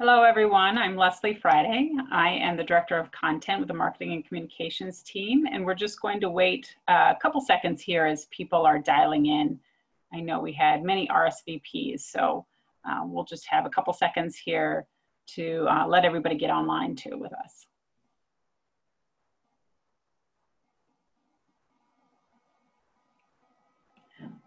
Hello, everyone. I'm Leslie Friday. I am the Director of Content with the Marketing and Communications team, and we're just going to wait a couple seconds here as people are dialing in. I know we had many RSVPs, so uh, we'll just have a couple seconds here to uh, let everybody get online too with us.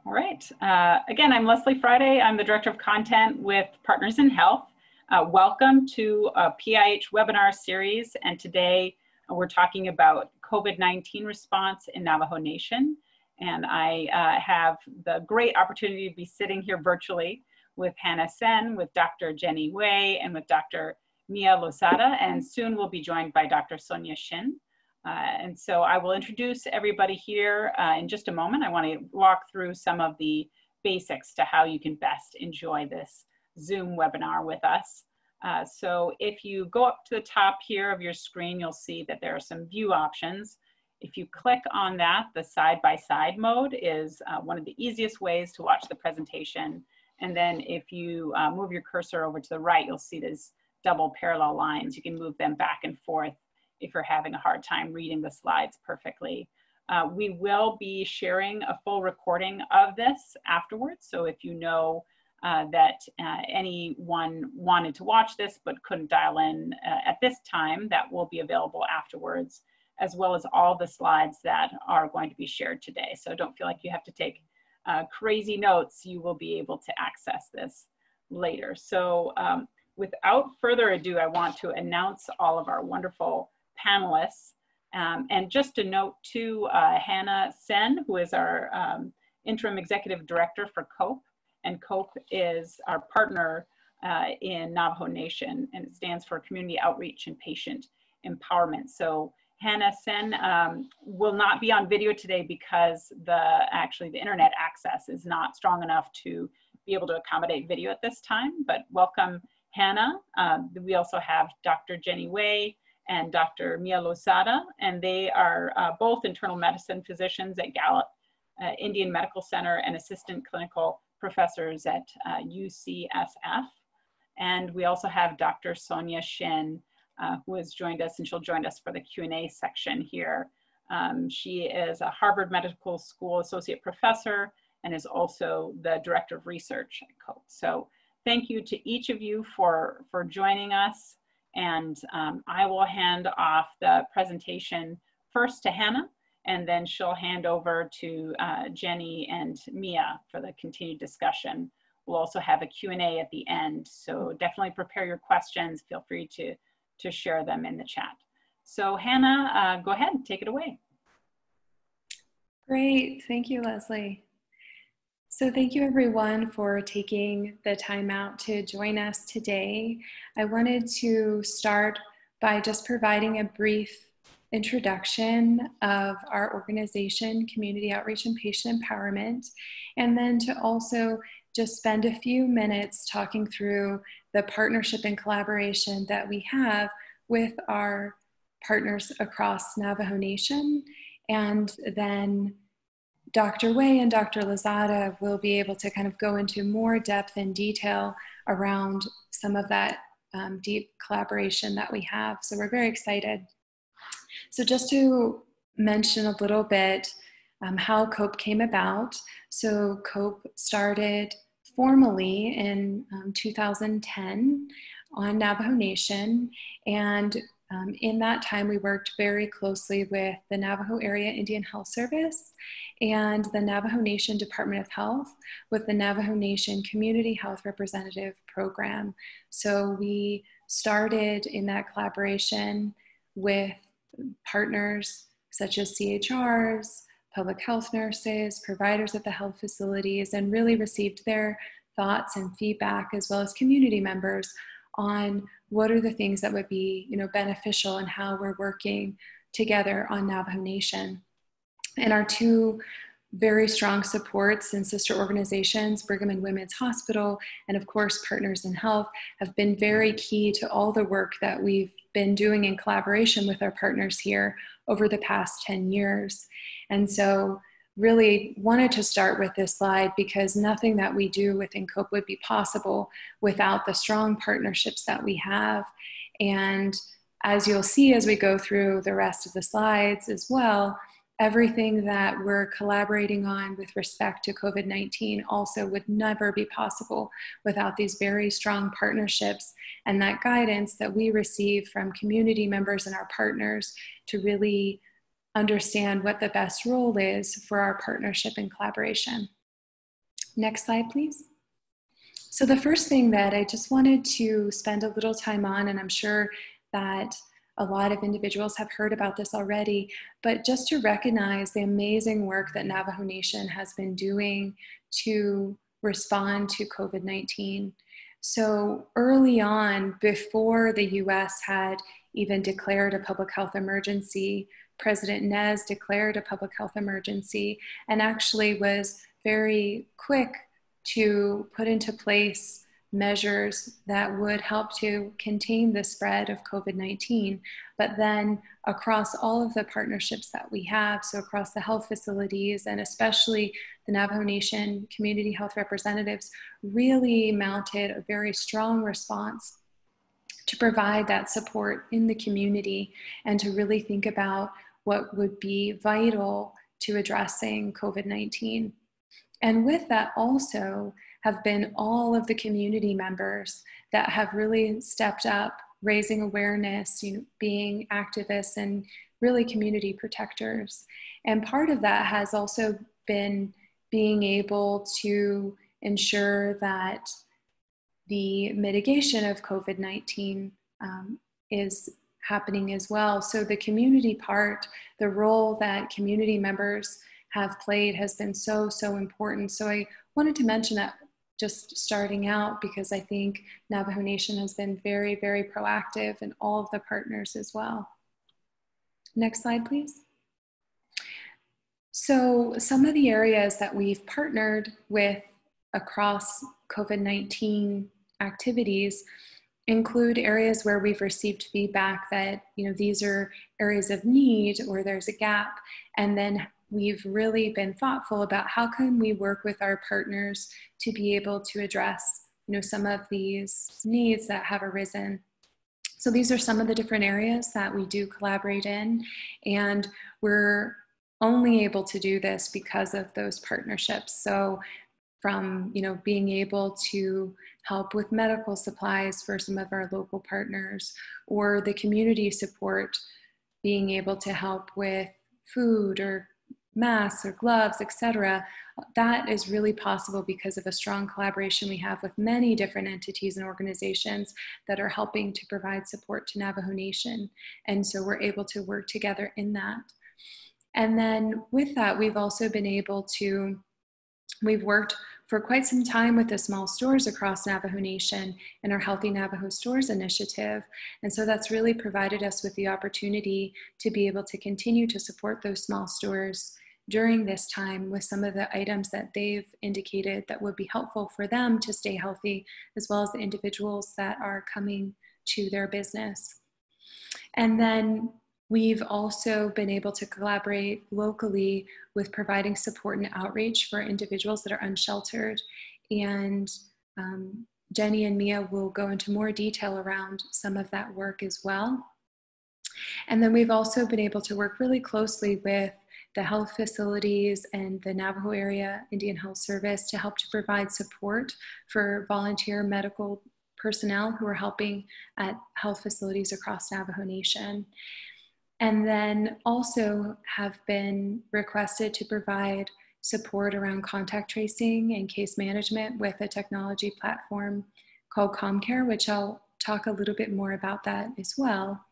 All right. Uh, again, I'm Leslie Friday. I'm the Director of Content with Partners in Health. Uh, welcome to a PIH webinar series. And today uh, we're talking about COVID-19 response in Navajo Nation. And I uh, have the great opportunity to be sitting here virtually with Hannah Sehn, with Dr. Jennie Wei, and with Dr. Mia Lozada. And soon we'll be joined by Dr. Sonya Shin. Uh, and so I will introduce everybody here uh, in just a moment. I want to walk through some of the basics to how you can best enjoy this Zoom webinar with us. Uh, so if you go up to the top here of your screen, you'll see that there are some view options. If you click on that, the side-by-side -side mode is uh, one of the easiest ways to watch the presentation. And then if you uh, move your cursor over to the right, you'll see these double parallel lines. You can move them back and forth if you're having a hard time reading the slides perfectly. Uh, we will be sharing a full recording of this afterwards. So if you know uh, that uh, anyone wanted to watch this but couldn't dial in uh, at this time, that will be available afterwards, as well as all the slides that are going to be shared today. So don't feel like you have to take uh, crazy notes. You will be able to access this later. So um, without further ado, I want to announce all of our wonderful panelists. Um, and just a note to uh, Hannah Sehn, who is our um, interim executive director for COPE. And COPE is our partner uh, in Navajo Nation, and it stands for Community Outreach and Patient Empowerment. So Hannah Sehn um, will not be on video today because the actually the internet access is not strong enough to be able to accommodate video at this time. But welcome, Hannah. Um, we also have Dr. Jennie Wei, and Dr. Mia Lozada, and they are uh, both internal medicine physicians at Gallup uh, Indian Medical Center and assistant clinical professors at uh, UCSF. And we also have Dr. Sonya Shin, uh, who has joined us, and she'll join us for the Q&A section here. Um, she is a Harvard Medical School associate professor and is also the director of research at COPE. So thank you to each of you for, for joining us. And um, I will hand off the presentation first to Hannah, and then she'll hand over to uh, Jennie and Mia for the continued discussion. We'll also have a Q&A at the end, so definitely prepare your questions. Feel free to, to share them in the chat. So Hannah, uh, go ahead, take it away. Great, thank you, Leslie. So, thank you everyone for taking the time out to join us today. I wanted to start by just providing a brief introduction of our organization, Community Outreach and Patient Empowerment, and then to also just spend a few minutes talking through the partnership and collaboration that we have with our partners across Navajo Nation, and then Dr. Wei and Dr. Lozada will be able to kind of go into more depth and detail around some of that um, deep collaboration that we have. So we're very excited. So just to mention a little bit um, how COPE came about. So COPE started formally in um, 2010 on Navajo Nation and um, in that time, we worked very closely with the Navajo Area Indian Health Service and the Navajo Nation Department of Health with the Navajo Nation Community Health Representative Program. So we started in that collaboration with partners such as CHRs, public health nurses, providers at the health facilities, and really received their thoughts and feedback as well as community members on what are the things that would be you know beneficial and how we're working together on Navajo Nation. And our two very strong supports and sister organizations, Brigham and Women's Hospital, and of course, Partners in Health, have been very key to all the work that we've been doing in collaboration with our partners here over the past 10 years. And so really wanted to start with this slide because nothing that we do within COPE would be possible without the strong partnerships that we have. And as you'll see as we go through the rest of the slides as well, everything that we're collaborating on with respect to COVID 19 also would never be possible without these very strong partnerships and that guidance that we receive from community members and our partners to really understand what the best role is for our partnership and collaboration. Next slide, please. So, the first thing that I just wanted to spend a little time on, and I'm sure that a lot of individuals have heard about this already, but just to recognize the amazing work that Navajo Nation has been doing to respond to COVID 19. So, early on, before the US had even declared a public health emergency, President Nez declared a public health emergency and actually was very quick to put into place measures that would help to contain the spread of COVID 19. But then, across all of the partnerships that we have, so across the health facilities and especially the Navajo Nation community health representatives, really mounted a very strong response to provide that support in the community and to really think about what would be vital to addressing COVID 19. And with that, also, have been all of the community members that have really stepped up, raising awareness, you know, being activists and really community protectors. And part of that has also been being able to ensure that the mitigation of COVID 19 um, is happening as well. So, the community part, the role that community members have played has been so, so important. So, I wanted to mention that just starting out because I think Navajo Nation has been very, very proactive and all of the partners as well. Next slide, please. So, some of the areas that we've partnered with across COVID 19 activities include areas where we've received feedback that you know these are areas of need or there's a gap and then we've really been thoughtful about how can we work with our partners to be able to address you know some of these needs that have arisen. So these are some of the different areas that we do collaborate in and we're only able to do this because of those partnerships. So from you know being able to help with medical supplies for some of our local partners or the community support being able to help with food or masks or gloves, etc., that is really possible because of a strong collaboration we have with many different entities and organizations that are helping to provide support to Navajo Nation. And so we're able to work together in that. And then with that, we've also been able to, we've worked for quite some time with the small stores across Navajo Nation in our Healthy Navajo Stores initiative. And so that's really provided us with the opportunity to be able to continue to support those small stores during this time with some of the items that they've indicated that would be helpful for them to stay healthy, as well as the individuals that are coming to their business. And then we've also been able to collaborate locally with providing support and outreach for individuals that are unsheltered. And um, Jennie and Mia will go into more detail around some of that work as well. And then we've also been able to work really closely with the health facilities and the Navajo Area Indian Health Service to help to provide support for volunteer medical personnel who are helping at health facilities across Navajo Nation. And then also have been requested to provide support around contact tracing and case management with a technology platform called CommCare, which I'll talk a little bit more about that as well.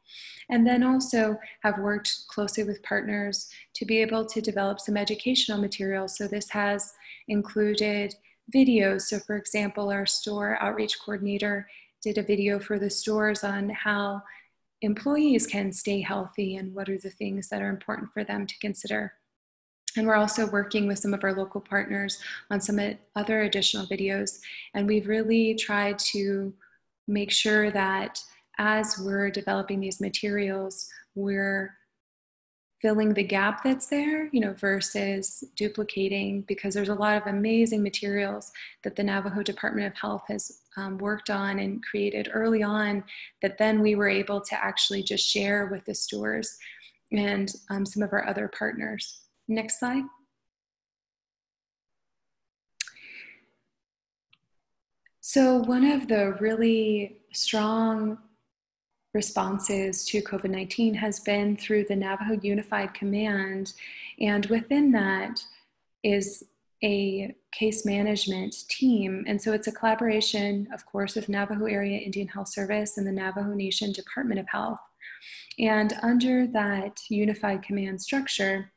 And then also have worked closely with partners to be able to develop some educational materials. So this has included videos. So for example, our store outreach coordinator did a video for the stores on how employees can stay healthy and what are the things that are important for them to consider. And we're also working with some of our local partners on some other additional videos. And we've really tried to make sure that as we're developing these materials, we're filling the gap that's there, you know, versus duplicating, because there's a lot of amazing materials that the Navajo Department of Health has um, worked on and created early on that then we were able to actually just share with the stores and um, some of our other partners. Next slide. So one of the really strong responses to COVID 19 has been through the Navajo Unified Command. And within that is a case management team. And so it's a collaboration, of course, with Navajo Area Indian Health Service and the Navajo Nation Department of Health. And under that unified command structure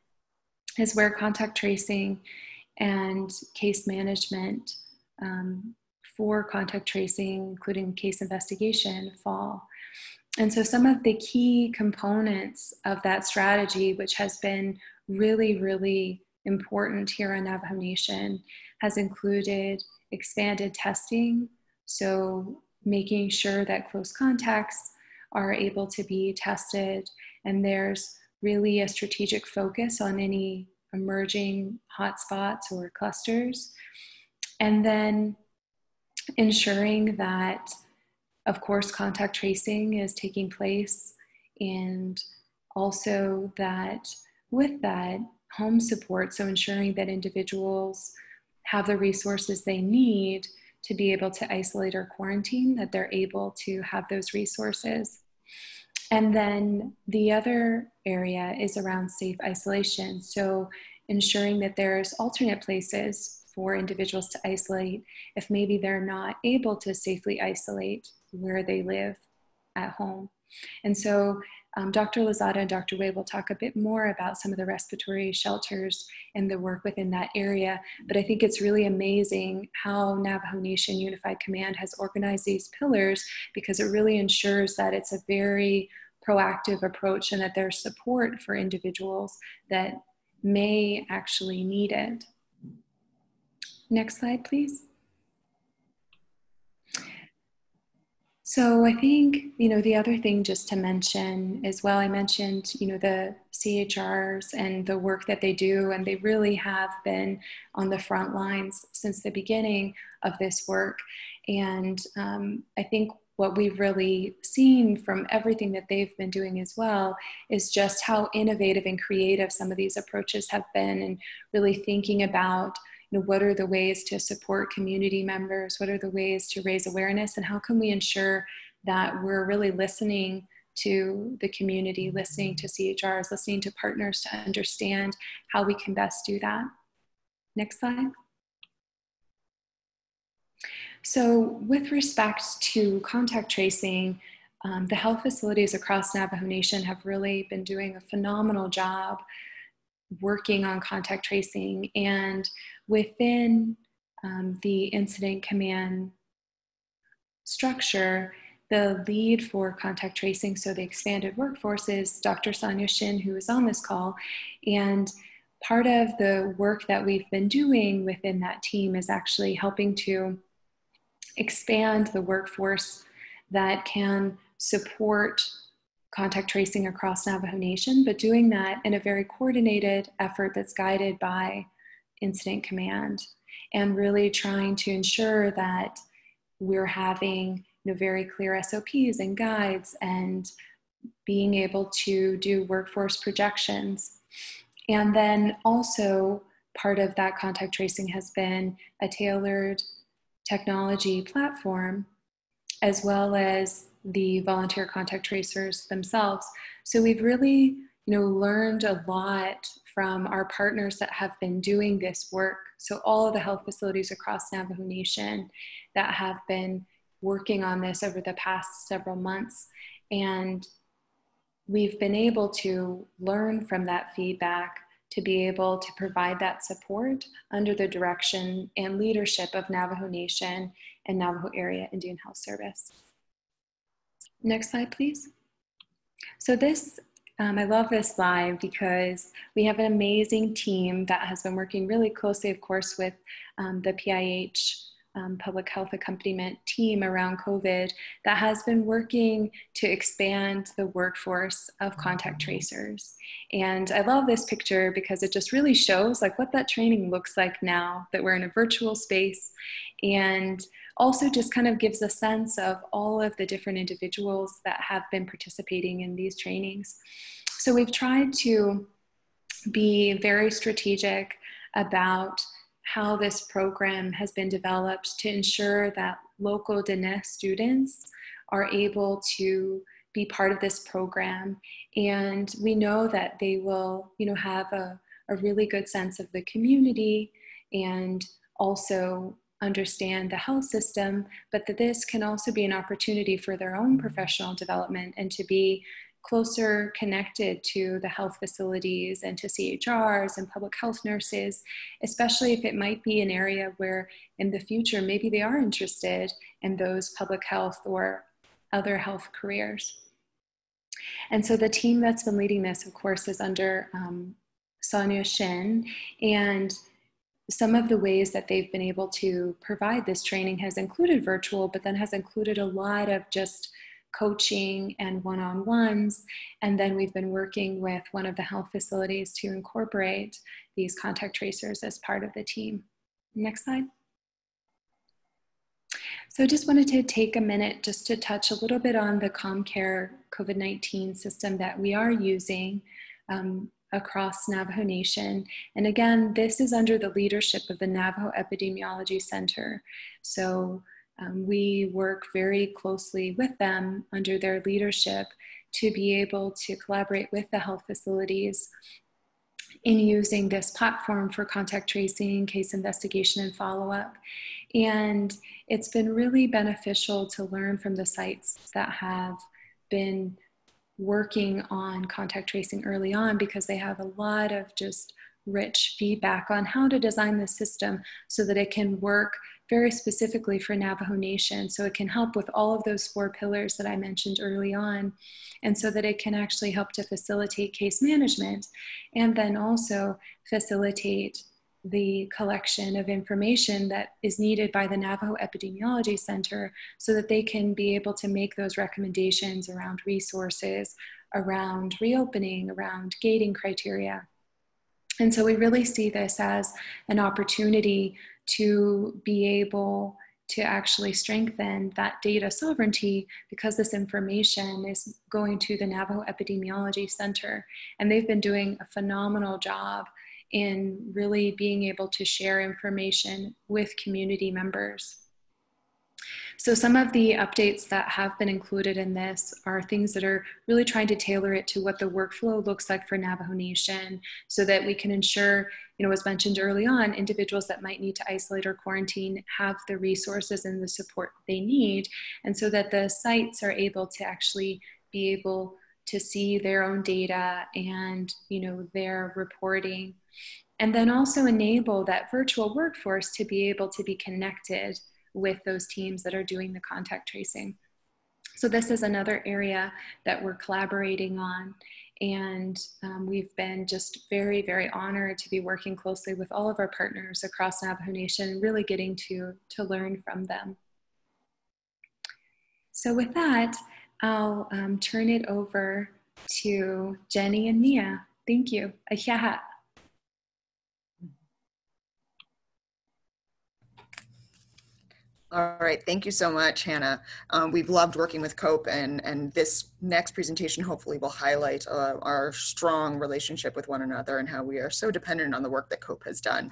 is where contact tracing and case management um, for contact tracing, including case investigation, fall. And so, some of the key components of that strategy, which has been really, really important here on Navajo Nation, has included expanded testing. So, making sure that close contacts are able to be tested, and there's really a strategic focus on any emerging hotspots or clusters. And then ensuring that of course, contact tracing is taking place, and also that with that, home support, so ensuring that individuals have the resources they need to be able to isolate or quarantine, that they're able to have those resources. And then the other area is around safe isolation. So ensuring that there's alternate places for individuals to isolate if maybe they're not able to safely isolate where they live at home. And so um, Dr. Lozada and Dr. Wei will talk a bit more about some of the respiratory shelters and the work within that area. But I think it's really amazing how Navajo Nation Unified Command has organized these pillars because it really ensures that it's a very proactive approach and that there's support for individuals that may actually need it. Next slide, please. So I think, you know, the other thing just to mention as well, I mentioned, you know, the CHRs and the work that they do, and they really have been on the front lines since the beginning of this work. And um, I think what we've really seen from everything that they've been doing as well is just how innovative and creative some of these approaches have been, and really thinking about know, what are the ways to support community members? What are the ways to raise awareness? And how can we ensure that we're really listening to the community, listening to CHRs, listening to partners to understand how we can best do that? Next slide. So, with respect to contact tracing, um, the health facilities across Navajo Nation have really been doing a phenomenal job working on contact tracing. And within um, the incident command structure, the lead for contact tracing, so the expanded workforce, is Dr. Sonya Shin, who is on this call. And part of the work that we've been doing within that team is actually helping to expand the workforce that can support contact tracing across Navajo Nation, but doing that in a very coordinated effort that's guided by incident command and really trying to ensure that we're having you know, very clear SOPs and guides and being able to do workforce projections. And then also, part of that contact tracing has been a tailored technology platform as well as the volunteer contact tracers themselves. So we've really, you know, learned a lot from our partners that have been doing this work. So all of the health facilities across Navajo Nation that have been working on this over the past several months. And we've been able to learn from that feedback to be able to provide that support under the direction and leadership of Navajo Nation and Navajo Area Indian Health Service. Next slide, please. So this, um, I love this slide because we have an amazing team that has been working really closely, of course, with um, the PIH um, public health accompaniment team around COVID that has been working to expand the workforce of contact tracers. And I love this picture because it just really shows like what that training looks like now that we're in a virtual space and also just kind of gives a sense of all of the different individuals that have been participating in these trainings. So we've tried to be very strategic about how this program has been developed to ensure that local Diné students are able to be part of this program. And we know that they will, you know, have a, a really good sense of the community and also understand the health system, but that this can also be an opportunity for their own professional development and to be closer connected to the health facilities and to CHRs and public health nurses, especially if it might be an area where in the future maybe they are interested in those public health or other health careers. And so the team that's been leading this, of course, is under um, Sonya Shin. And some of the ways that they've been able to provide this training has included virtual, but then has included a lot of just coaching and one on ones. And then we've been working with one of the health facilities to incorporate these contact tracers as part of the team. Next slide. So I just wanted to take a minute just to touch a little bit on the CommCare COVID 19 system that we are using um, across Navajo Nation. And again, this is under the leadership of the Navajo Epidemiology Center. So um, we work very closely with them under their leadership to be able to collaborate with the health facilities in using this platform for contact tracing, case investigation, and follow up. And it's been really beneficial to learn from the sites that have been working on contact tracing early on because they have a lot of just rich feedback on how to design the system so that it can work very specifically for Navajo Nation. So it can help with all of those four pillars that I mentioned early on, and so that it can actually help to facilitate case management and then also facilitate the collection of information that is needed by the Navajo Epidemiology Center so that they can be able to make those recommendations around resources, around reopening, around gating criteria. And so we really see this as an opportunity to be able to actually strengthen that data sovereignty because this information is going to the Navajo Epidemiology Center. And they've been doing a phenomenal job in really being able to share information with community members. So some of the updates that have been included in this are things that are really trying to tailor it to what the workflow looks like for Navajo Nation so that we can ensure, you know, as mentioned early on, individuals that might need to isolate or quarantine have the resources and the support they need. And so that the sites are able to actually be able to see their own data and, you know, their reporting and then also enable that virtual workforce to be able to be connected with those teams that are doing the contact tracing. So this is another area that we're collaborating on. And um, we've been just very, very honored to be working closely with all of our partners across Navajo Nation, really getting to, to learn from them. So with that, I'll um, turn it over to Jennie and Mia. Thank you. Ahéhee'. All right, thank you so much, Hannah. Um, we've loved working with COPE and, and this next presentation hopefully will highlight uh, our strong relationship with one another and how we are so dependent on the work that COPE has done.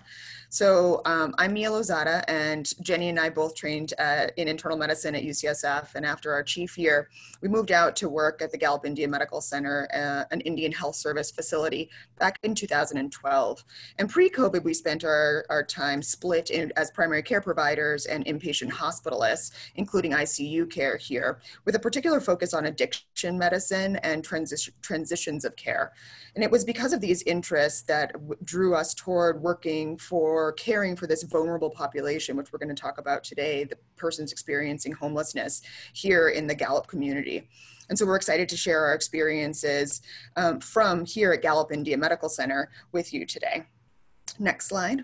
So um, I'm Mia Lozada and Jennie and I both trained at, in internal medicine at UCSF and after our chief year, we moved out to work at the Gallup Indian Medical Center, uh, an Indian health service facility back in 2012. And pre-COVID, we spent our, our time split in, as primary care providers and inpatient hospitalists, including ICU care here, with a particular focus on addiction medicine and transi transitions of care. And it was because of these interests that drew us toward working for caring for this vulnerable population, which we're going to talk about today, the persons experiencing homelessness here in the Gallup community. And so we're excited to share our experiences um, from here at Gallup Indian Medical Center with you today. Next slide.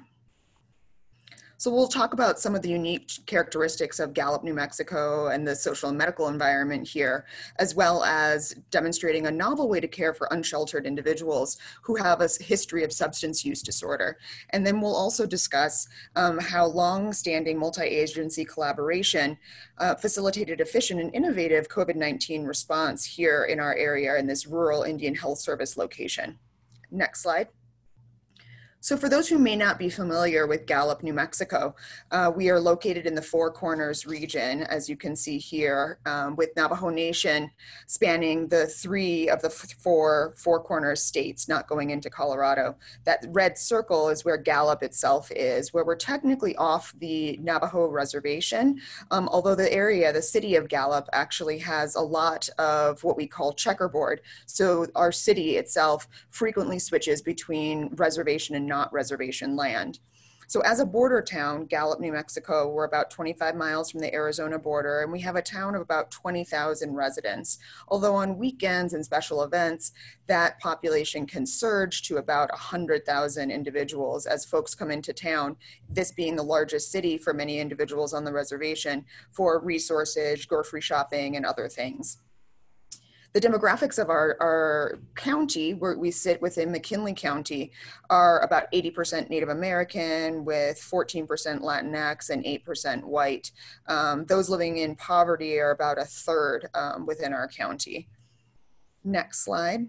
So we'll talk about some of the unique characteristics of Gallup, New Mexico and the social and medical environment here, as well as demonstrating a novel way to care for unsheltered individuals who have a history of substance use disorder. And then we'll also discuss um, how long-standing multi-agency collaboration uh, facilitated efficient and innovative COVID-19 response here in our area in this rural Indian Health Service location. Next slide. So for those who may not be familiar with Gallup, New Mexico, uh, we are located in the Four Corners region, as you can see here, um, with Navajo Nation spanning the three of the four Four Corners states, not going into Colorado. That red circle is where Gallup itself is, where we're technically off the Navajo reservation, um, although the area, the city of Gallup, actually has a lot of what we call checkerboard. So our city itself frequently switches between reservation and not reservation land. So as a border town, Gallup, New Mexico, we're about 25 miles from the Arizona border, and we have a town of about 20,000 residents. Although on weekends and special events, that population can surge to about 100,000 individuals as folks come into town, this being the largest city for many individuals on the reservation for resources, grocery shopping, and other things the demographics of our, our county, where we sit within McKinley County, are about 80% Native American with 14% Latinx and 8% white. Um, those living in poverty are about a third um, within our county. Next slide.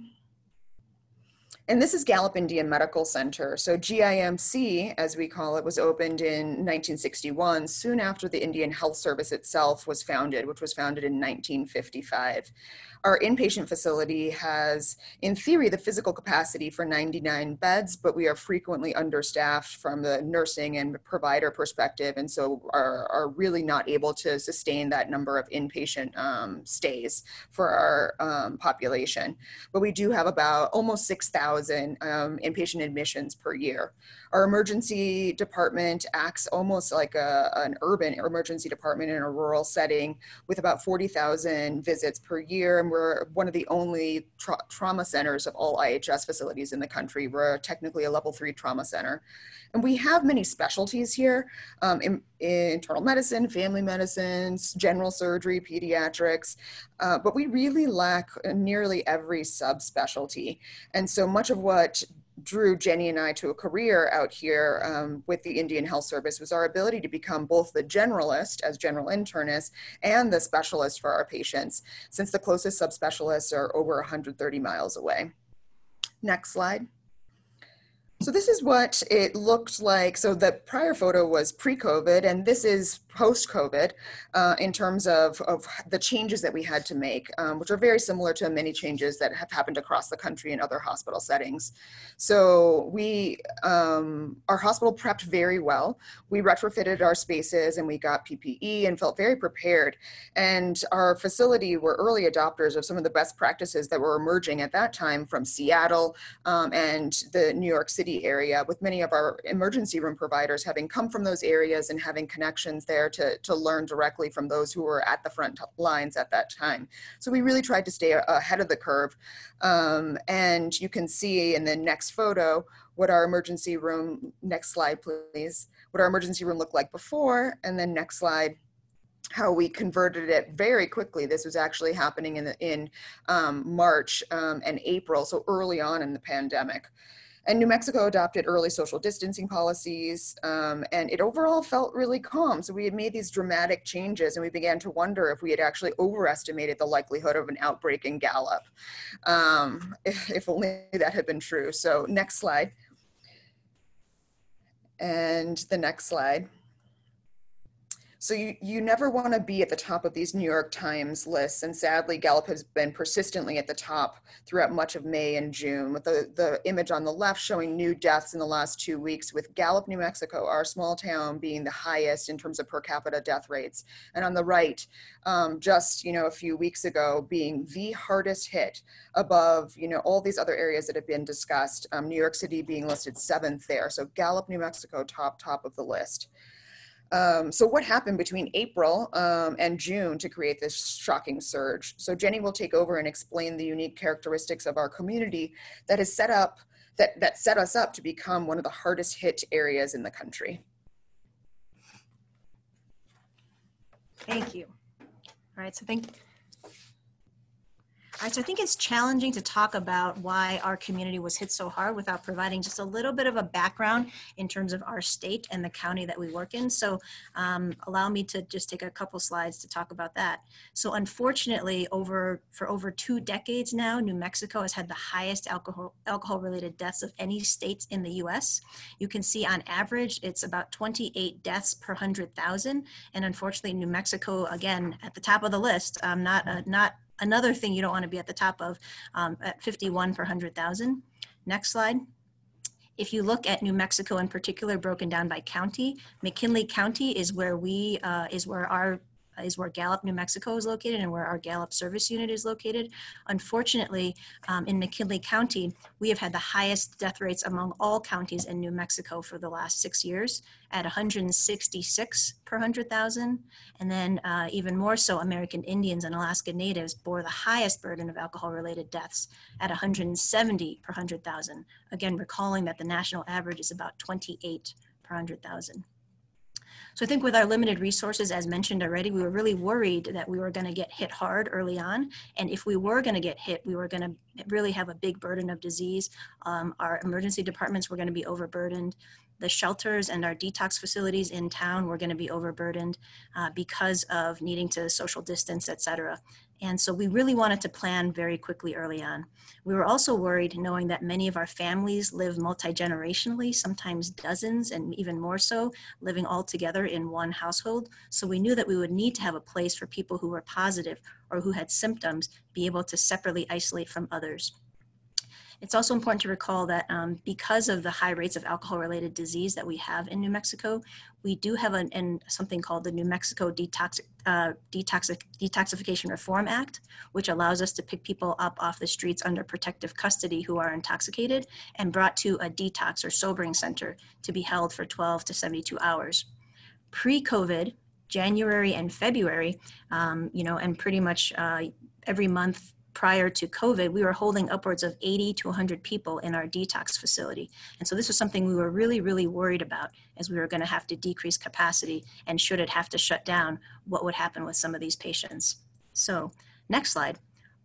And this is Gallup Indian Medical Center. So GIMC, as we call it, was opened in 1961, soon after the Indian Health Service itself was founded, which was founded in 1955. Our inpatient facility has, in theory, the physical capacity for 99 beds, but we are frequently understaffed from the nursing and provider perspective, and so are, are really not able to sustain that number of inpatient um, stays for our um, population. But we do have about almost 6,000 um, inpatient admissions per year. Our emergency department acts almost like a, an urban emergency department in a rural setting with about 40,000 visits per year. And we're one of the only tra trauma centers of all IHS facilities in the country. We're technically a level three trauma center. And we have many specialties here um, in, in, internal medicine, family medicine, general surgery, pediatrics, uh, but we really lack nearly every subspecialty. And so much of what drew Jennie and I to a career out here um, with the Indian Health Service was our ability to become both the generalist as general internist and the specialist for our patients, since the closest subspecialists are over 130 miles away. Next slide. So this is what it looked like. So the prior photo was pre-COVID and this is post-COVID uh, in terms of, of the changes that we had to make, um, which are very similar to many changes that have happened across the country in other hospital settings. So we, um, our hospital prepped very well. We retrofitted our spaces and we got PPE and felt very prepared. And our facility were early adopters of some of the best practices that were emerging at that time from Seattle um, and the New York City area, with many of our emergency room providers having come from those areas and having connections there to, to learn directly from those who were at the front lines at that time. So we really tried to stay ahead of the curve. Um, and you can see in the next photo what our emergency room, next slide please, what our emergency room looked like before, and then next slide, how we converted it very quickly. This was actually happening in, the, in um, March um, and April, so early on in the pandemic. And New Mexico adopted early social distancing policies, um, and it overall felt really calm. So we had made these dramatic changes, and we began to wonder if we had actually overestimated the likelihood of an outbreak in Gallup, um, if, if only that had been true. So next slide. And the next slide. So you, you never want to be at the top of these New York Times lists. And sadly, Gallup has been persistently at the top throughout much of May and June with the, the image on the left showing new deaths in the last two weeks with Gallup, New Mexico, our small town being the highest in terms of per capita death rates. And on the right, um, just, you know, a few weeks ago being the hardest hit above, you know, all these other areas that have been discussed, um, New York City being listed seventh there. So Gallup, New Mexico, top, top of the list. Um, so what happened between April um, and June to create this shocking surge? So Jennie will take over and explain the unique characteristics of our community that has set up that, that set us up to become one of the hardest hit areas in the country. Thank you. All right, so thank so I think it's challenging to talk about why our community was hit so hard without providing just a little bit of a background in terms of our state and the county that we work in. So um, allow me to just take a couple slides to talk about that. So unfortunately, over for over two decades now, New Mexico has had the highest alcohol alcohol related deaths of any state in the U.S. You can see on average it's about 28 deaths per hundred thousand, and unfortunately, New Mexico again at the top of the list. Um, not uh, not another thing you don't want to be at the top of um, at 51 per 100,000. Next slide. If you look at New Mexico in particular, broken down by county, McKinley County is where we uh, is where our is where Gallup, New Mexico is located and where our Gallup service unit is located. Unfortunately, um, in McKinley County, we have had the highest death rates among all counties in New Mexico for the last six years at 166 per 100,000. And then uh, even more so, American Indians and Alaska Natives bore the highest burden of alcohol-related deaths at 170 per 100,000. Again, recalling that the national average is about 28 per 100,000. So I think with our limited resources, as mentioned already, we were really worried that we were going to get hit hard early on. And if we were going to get hit, we were going to really have a big burden of disease. Um, our emergency departments were going to be overburdened. The shelters and our detox facilities in town were going to be overburdened uh, because of needing to social distance, et cetera. And so we really wanted to plan very quickly early on. We were also worried knowing that many of our families live multi-generationally, sometimes dozens and even more so, living all together in one household. So we knew that we would need to have a place for people who were positive or who had symptoms be able to separately isolate from others. It's also important to recall that um, because of the high rates of alcohol-related disease that we have in New Mexico, we do have an, an something called the New Mexico Detox, uh, Detoxic, Detoxification Reform Act, which allows us to pick people up off the streets under protective custody who are intoxicated and brought to a detox or sobering center to be held for 12 to 72 hours. Pre-COVID, January and February, um, you know, and pretty much uh, every month prior to COVID, we were holding upwards of 80 to 100 people in our detox facility. And so this was something we were really, really worried about as we were going to have to decrease capacity. And should it have to shut down, what would happen with some of these patients? So, next slide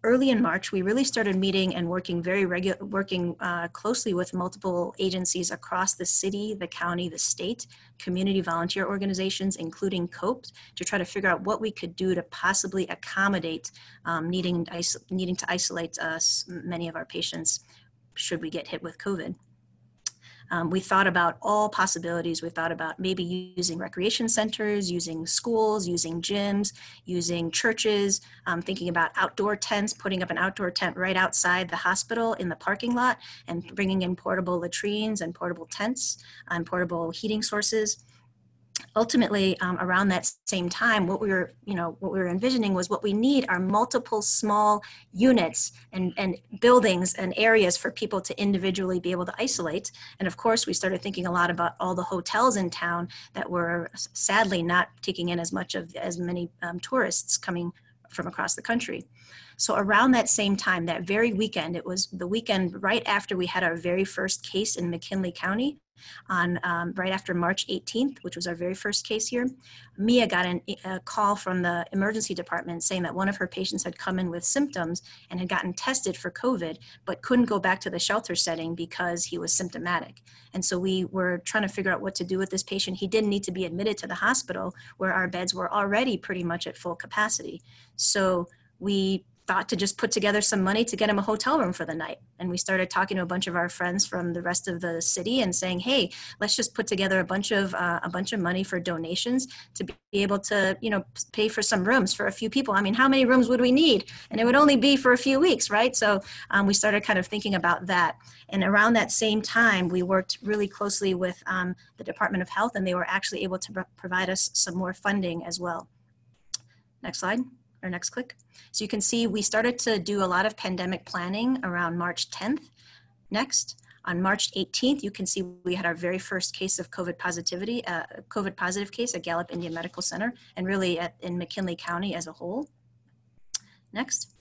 early in March, we really started meeting and working very regular, working uh, closely with multiple agencies across the city, the county, the state, community volunteer organizations, including COPE, to try to figure out what we could do to possibly accommodate um, needing, needing to isolate us, many of our patients should we get hit with COVID. Um, we thought about all possibilities. We thought about maybe using recreation centers, using schools, using gyms, using churches, um, thinking about outdoor tents, putting up an outdoor tent right outside the hospital in the parking lot and bringing in portable latrines and portable tents and portable heating sources ultimately um, around that same time what we were you know what we were envisioning was what we need are multiple small units and, and buildings and areas for people to individually be able to isolate. And of course we started thinking a lot about all the hotels in town that were sadly not taking in as much of as many um, tourists coming from across the country. So around that same time, that very weekend, it was the weekend right after we had our very first case in McKinley County, on um, right after March 18th, which was our very first case here, Mia got an, a call from the emergency department saying that one of her patients had come in with symptoms and had gotten tested for COVID, but couldn't go back to the shelter setting because he was symptomatic. And so we were trying to figure out what to do with this patient. He didn't need to be admitted to the hospital where our beds were already pretty much at full capacity. So we thought to just put together some money to get him a hotel room for the night. And we started talking to a bunch of our friends from the rest of the city and saying, "Hey, let's just put together a bunch of uh, a bunch of money for donations to be able to, you know, pay for some rooms for a few people. I mean, how many rooms would we need? And it would only be for a few weeks, right? So um, we started kind of thinking about that. And around that same time, we worked really closely with um, the Department of Health, and they were actually able to provide us some more funding as well. Next slide next click. So you can see we started to do a lot of pandemic planning around March 10th. Next, on March 18th, you can see we had our very first case of COVID positivity, uh, COVID positive case at Gallup Indian Medical Center, and really at, in McKinley County as a whole. Next.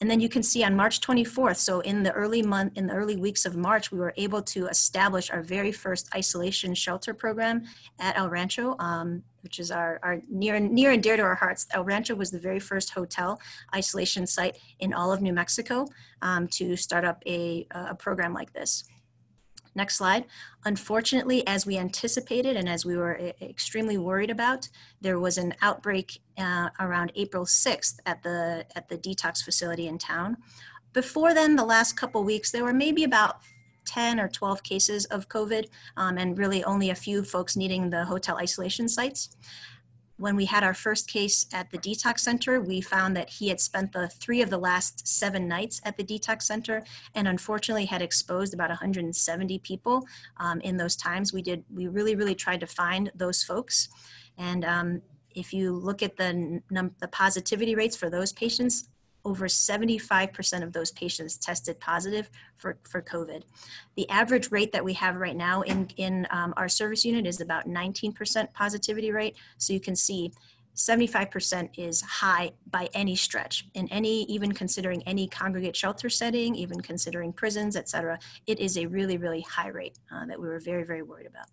And then you can see on March 24th, so in the early month, in the early weeks of March, we were able to establish our very first isolation shelter program at El Rancho, um, which is our, our near, near and dear to our hearts. El Rancho was the very first hotel isolation site in all of New Mexico um, to start up a, a program like this. Next slide. Unfortunately, as we anticipated and as we were extremely worried about, there was an outbreak uh, around April 6th at the, at the detox facility in town. Before then, the last couple weeks, there were maybe about 10 or 12 cases of COVID um, and really only a few folks needing the hotel isolation sites when we had our first case at the detox center, we found that he had spent the three of the last seven nights at the detox center and unfortunately had exposed about 170 people um, in those times. We did, we really, really tried to find those folks. And um, if you look at the, the positivity rates for those patients, over 75% of those patients tested positive for, for COVID. The average rate that we have right now in, in um, our service unit is about 19% positivity rate. So you can see 75% is high by any stretch in any even considering any congregate shelter setting even considering prisons etc it is a really really high rate uh, that we were very very worried about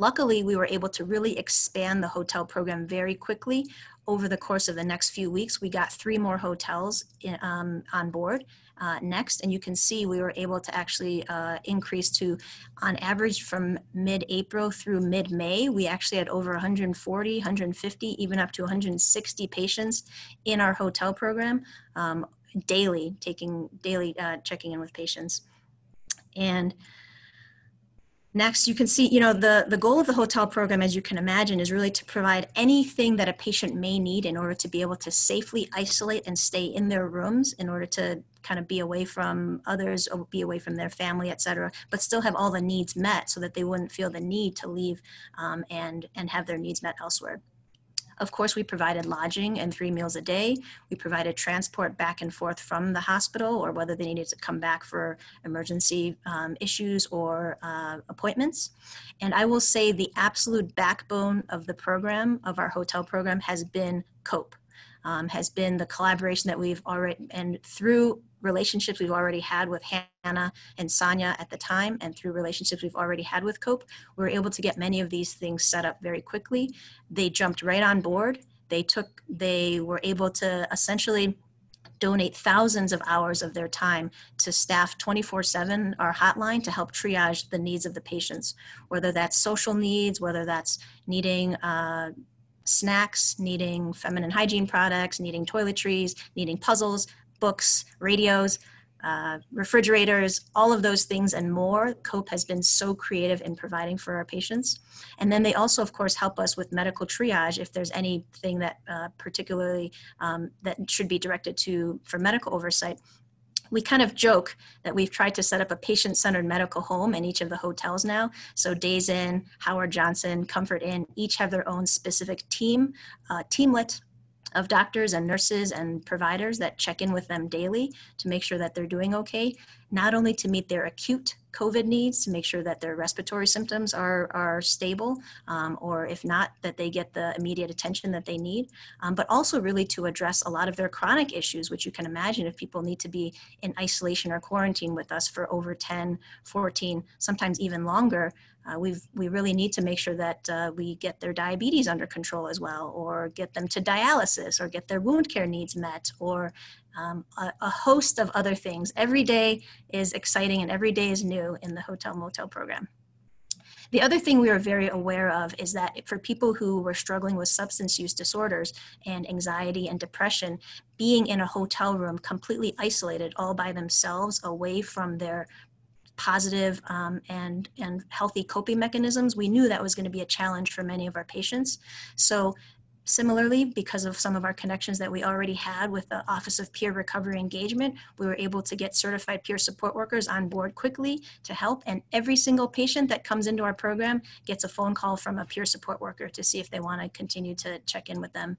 Luckily, we were able to really expand the hotel program very quickly over the course of the next few weeks. We got three more hotels in, um, on board uh, next, and you can see we were able to actually uh, increase to, on average, from mid-April through mid-May, we actually had over 140, 150, even up to 160 patients in our hotel program um, daily, taking daily uh, checking in with patients, and Next, you can see, you know, the, the goal of the hotel program, as you can imagine, is really to provide anything that a patient may need in order to be able to safely isolate and stay in their rooms in order to kind of be away from others or be away from their family, et cetera, but still have all the needs met so that they wouldn't feel the need to leave um, and, and have their needs met elsewhere. Of course, we provided lodging and three meals a day. We provided transport back and forth from the hospital or whether they needed to come back for emergency um, issues or uh, appointments. And I will say the absolute backbone of the program, of our hotel program, has been COPE. Um, has been the collaboration that we've already, and through relationships we've already had with Hannah and Sonya at the time, and through relationships we've already had with COPE, we were able to get many of these things set up very quickly. They jumped right on board. They took, they were able to essentially donate thousands of hours of their time to staff 24 7 our hotline to help triage the needs of the patients, whether that's social needs, whether that's needing uh, snacks, needing feminine hygiene products, needing toiletries, needing puzzles, books, radios, uh, refrigerators, all of those things and more. COPE has been so creative in providing for our patients. And then they also, of course, help us with medical triage if there's anything that uh, particularly um, that should be directed to for medical oversight. We kind of joke that we've tried to set up a patient-centered medical home in each of the hotels now. So Days Inn, Howard Johnson, Comfort Inn, each have their own specific team, uh, teamlet of doctors and nurses and providers that check in with them daily to make sure that they're doing okay, not only to meet their acute COVID needs, to make sure that their respiratory symptoms are, are stable, um, or if not, that they get the immediate attention that they need, um, but also really to address a lot of their chronic issues, which you can imagine if people need to be in isolation or quarantine with us for over 10, 14, sometimes even longer, uh, we we really need to make sure that uh, we get their diabetes under control as well, or get them to dialysis, or get their wound care needs met, or um, a, a, host of other things. Every day is exciting and every day is new in the hotel motel program. The other thing we are very aware of is that for people who were struggling with substance use disorders and anxiety and depression, being in a hotel room completely isolated all by themselves away from their positive um, and, and healthy coping mechanisms, we knew that was going to be a challenge for many of our patients. So Similarly, because of some of our connections that we already had with the Office of Peer Recovery Engagement, we were able to get certified peer support workers on board quickly to help. And every single patient that comes into our program gets a phone call from a peer support worker to see if they want to continue to check in with them.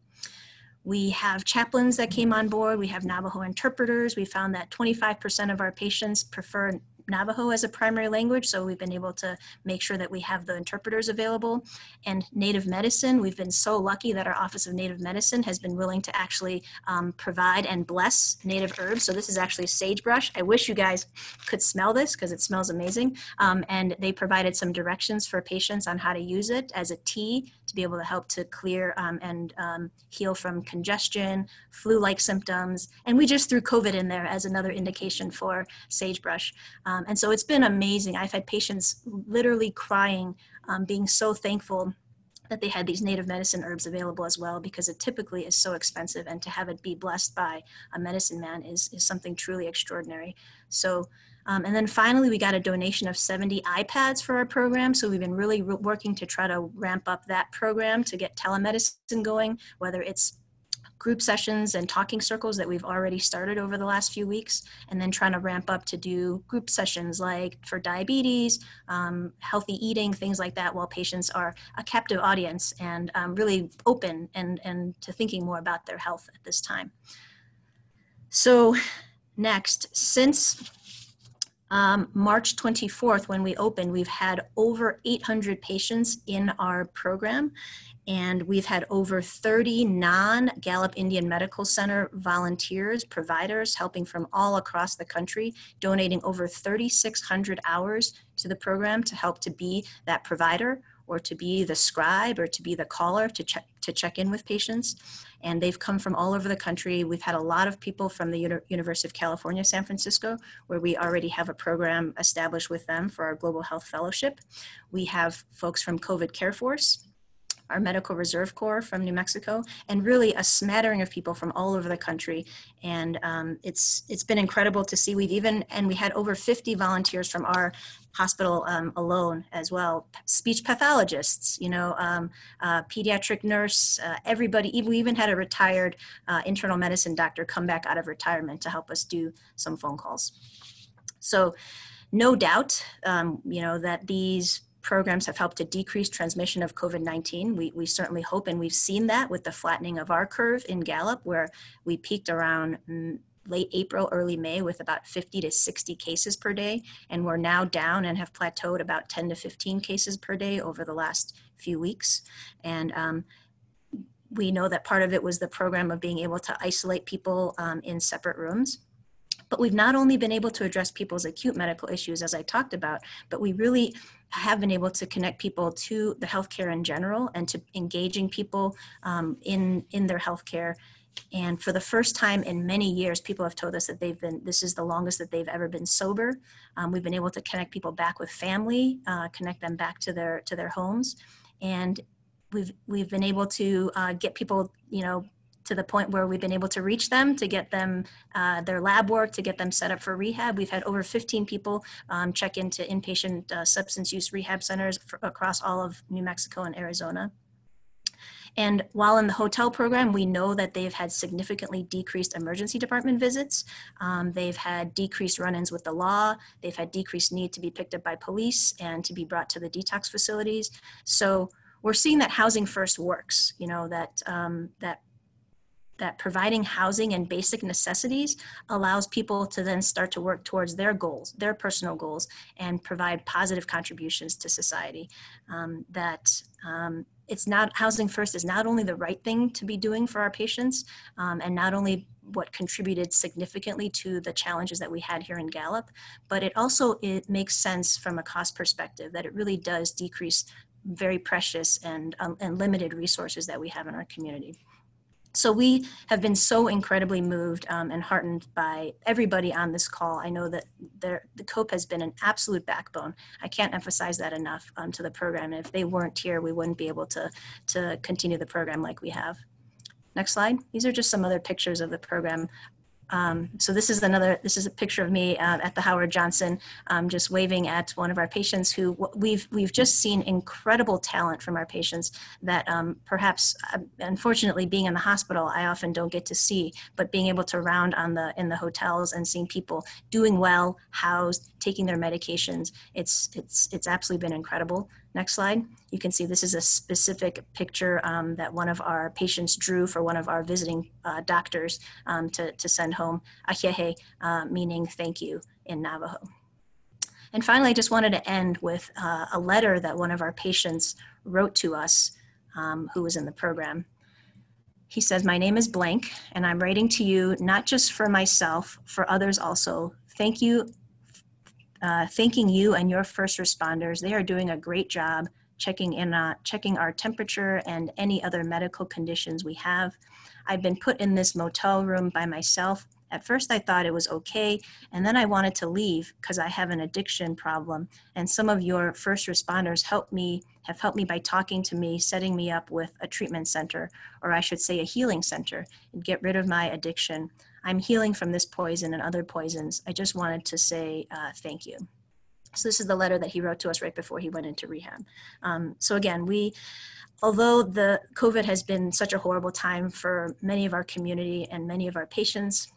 We have chaplains that came on board. We have Navajo interpreters. We found that 25% of our patients prefer Navajo as a primary language, so we've been able to make sure that we have the interpreters available. And Native Medicine, we've been so lucky that our Office of Native Medicine has been willing to actually um, provide and bless native herbs. So this is actually sagebrush. I wish you guys could smell this because it smells amazing. Um, and they provided some directions for patients on how to use it as a tea to be able to help to clear um, and um, heal from congestion, flu-like symptoms. And we just threw COVID in there as another indication for sagebrush. Um, and so it's been amazing. I've had patients literally crying, um, being so thankful that they had these native medicine herbs available as well because it typically is so expensive and to have it be blessed by a medicine man is, is something truly extraordinary. So um, and then finally, we got a donation of 70 iPads for our program. So we've been really re working to try to ramp up that program to get telemedicine going, whether it's group sessions and talking circles that we've already started over the last few weeks, and then trying to ramp up to do group sessions like for diabetes, um, healthy eating, things like that, while patients are a captive audience and um, really open and, and to thinking more about their health at this time. So next, since um, March 24th, when we opened, we've had over 800 patients in our program, and we've had over 30 non Gallup Indian Medical Center volunteers, providers helping from all across the country, donating over 3,600 hours to the program to help to be that provider or to be the scribe or to be the caller to check, to check in with patients and they've come from all over the country. We've had a lot of people from the Uni University of California, San Francisco, where we already have a program established with them for our Global Health Fellowship. We have folks from COVID Care Force, our Medical Reserve Corps from New Mexico, and really a smattering of people from all over the country. And um, it's it's been incredible to see. We've even and we had over 50 volunteers from our hospital um, alone as well. Speech pathologists, you know, um, uh, pediatric nurse, uh, everybody. Even, we even had a retired uh, internal medicine doctor come back out of retirement to help us do some phone calls. So, no doubt, um, you know, that these programs have helped to decrease transmission of COVID-19. We, we certainly hope, and we've seen that with the flattening of our curve in Gallup, where we peaked around mm, late April, early May with about 50 to 60 cases per day. And we're now down and have plateaued about 10 to 15 cases per day over the last few weeks. And um, we know that part of it was the program of being able to isolate people um, in separate rooms. But we've not only been able to address people's acute medical issues, as I talked about, but we really have been able to connect people to the healthcare in general and to engaging people um, in, in their healthcare and for the first time in many years, people have told us that they've been, this is the longest that they've ever been sober. Um, we've been able to connect people back with family, uh, connect them back to their, to their homes. And we've, we've been able to uh, get people, you know, to the point where we've been able to reach them to get them uh, their lab work to get them set up for rehab we've had over 15 people um, check into inpatient uh, substance use rehab centers for, across all of new mexico and arizona and while in the hotel program, we know that they've had significantly decreased emergency department visits. Um, they've had decreased run-ins with the law. They've had decreased need to be picked up by police and to be brought to the detox facilities. So we're seeing that housing first works, you know, that, um, that that providing housing and basic necessities allows people to then start to work towards their goals, their personal goals, and provide positive contributions to society. Um, that um, it's not housing first is not only the right thing to be doing for our patients um, and not only what contributed significantly to the challenges that we had here in Gallup, but it also it makes sense from a cost perspective that it really does decrease very precious and, um, and limited resources that we have in our community so we have been so incredibly moved um, and heartened by everybody on this call. I know that the COPE has been an absolute backbone. I can't emphasize that enough um, to the program. And If they weren't here, we wouldn't be able to, to continue the program like we have. Next slide. These are just some other pictures of the program. Um, so this is another, this is a picture of me uh, at the Howard Johnson, um, just waving at one of our patients who we've, we've just seen incredible talent from our patients that um, perhaps, uh, unfortunately being in the hospital, I often don't get to see, but being able to round on the, in the hotels and seeing people doing well, housed, taking their medications, it's, it's, it's absolutely been incredible. Next slide. You can see this is a specific picture um, that one of our patients drew for one of our visiting uh, doctors um, to, to send home, Ahéhee', uh, meaning thank you in Navajo. And finally, I just wanted to end with uh, a letter that one of our patients wrote to us um, who was in the program. He says, My name is blank, and I'm writing to you not just for myself, for others also. Thank you. Uh, thanking you and your first responders. They are doing a great job checking in uh, checking our temperature and any other medical conditions we have. I've been put in this motel room by myself at first, I thought it was okay, and then I wanted to leave because I have an addiction problem. And some of your first responders helped me, have helped me by talking to me, setting me up with a treatment center, or I should say a healing center, and get rid of my addiction. I'm healing from this poison and other poisons. I just wanted to say uh, thank you. So this is the letter that he wrote to us right before he went into rehab. Um, so again, we, although the COVID has been such a horrible time for many of our community and many of our patients,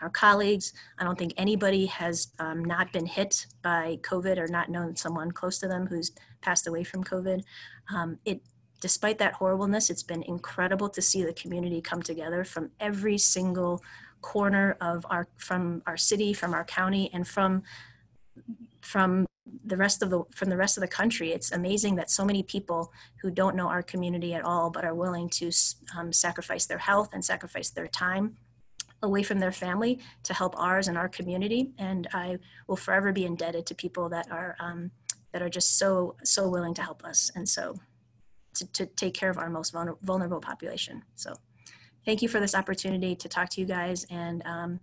our colleagues. I don't think anybody has um, not been hit by COVID or not known someone close to them who's passed away from COVID. Um, it, despite that horribleness, it's been incredible to see the community come together from every single corner of our, from our city, from our county, and from from the rest of the from the rest of the country it's amazing that so many people who don't know our community at all but are willing to um, sacrifice their health and sacrifice their time away from their family to help ours and our community. And I will forever be indebted to people that are um, that are just so so willing to help us and so to, to take care of our most vulnerable population. So thank you for this opportunity to talk to you guys and um,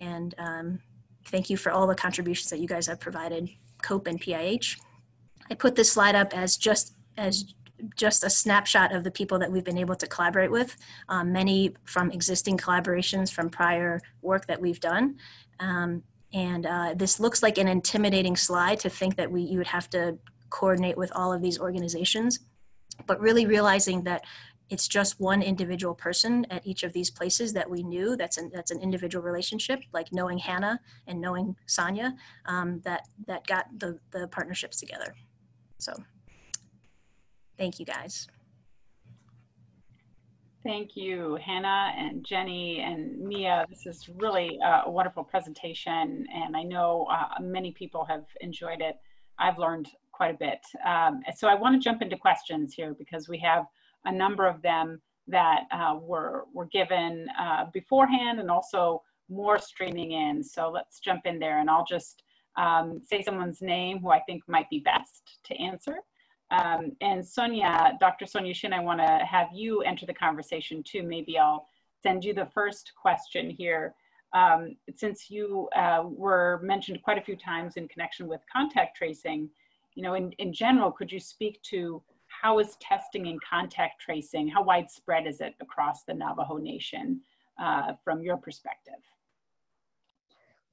and um, thank you for all the contributions that you guys have provided, COPE and PIH. I put this slide up as just as just a snapshot of the people that we've been able to collaborate with, um, many from existing collaborations from prior work that we've done. Um, and uh, this looks like an intimidating slide to think that we, you would have to coordinate with all of these organizations, but really realizing that it's just one individual person at each of these places that we knew. That's an that's an individual relationship, like knowing Hannah and knowing Sonya, um, that that got the the partnerships together. So. Thank you guys. Thank you, Hannah and Jennie and Mia. This is really a wonderful presentation, and I know uh, many people have enjoyed it. I've learned quite a bit. Um, so I want to jump into questions here because we have a number of them that uh, were, were given uh, beforehand and also more streaming in. So let's jump in there and I'll just um, say someone's name who I think might be best to answer. Um, and Sonya, Dr. Sonya Shin, I want to have you enter the conversation too. Maybe I'll send you the first question here. Um, since you uh, were mentioned quite a few times in connection with contact tracing, you know, in, in general, could you speak to how is testing and contact tracing, how widespread is it across the Navajo Nation uh, from your perspective?